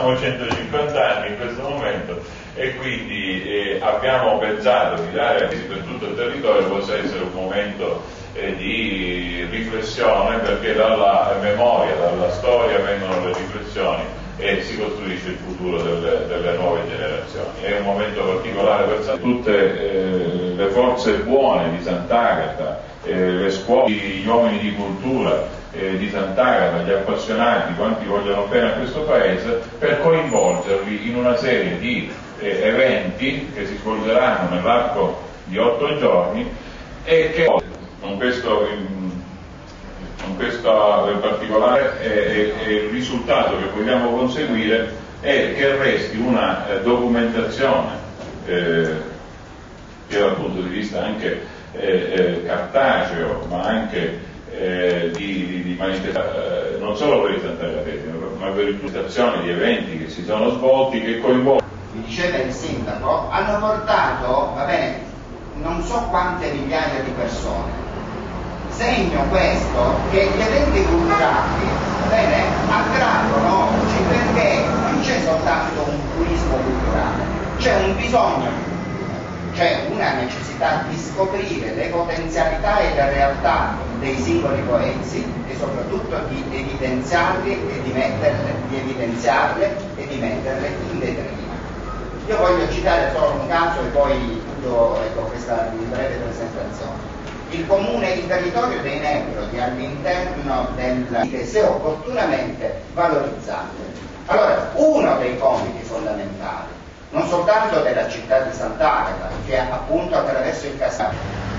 compiamo 150 anni in questo momento e quindi eh, abbiamo pensato di dare per tutto il territorio possa essere un momento eh, di riflessione perché dalla memoria, dalla storia vengono le riflessioni e si costruisce il futuro delle, delle nuove generazioni. È un momento particolare per tutte eh, forze buone di Sant'Agata, eh, le scuole, gli uomini di cultura eh, di Sant'Agata, gli appassionati, quanti vogliono bene a questo paese, per coinvolgerli in una serie di eh, eventi che si svolgeranno nell'arco di otto giorni e che con questo, con questo particolare e, e, il risultato che vogliamo conseguire è che resti una eh, documentazione eh, che dal punto di vista anche eh, eh cartaceo ma anche eh, di, di, di manifestazione, eh, non solo per i Sant'Agatesi, ma per manifestazioni di eventi che si sono svolti che coinvolgono. Mi diceva il sindaco, hanno portato, va bene, non so quante migliaia di persone, segno questo che gli eventi culturali attraggono oggi perché non c'è soltanto un turismo culturale, c'è un bisogno, c'è una necessità di scoprire le potenzialità e le realtà dei singoli paesi e soprattutto di evidenziarle e di, metterle, di evidenziarle e di metterle in vetrina. Io voglio citare solo un caso e poi chiudo ecco, questa breve presentazione il comune, il territorio dei Nebrodi all'interno della se opportunamente valorizzate. Allora, uno dei compiti fondamentali, non soltanto della città di Sant'Agata, che appunto attraverso il Casale